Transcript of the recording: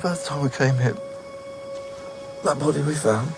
first time we came here, that body we found,